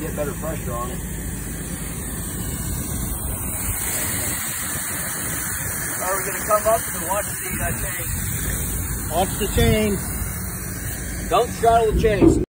get better pressure on it. Are we going to come up and watch the uh, chain? Watch the chain. Don't straddle the chain.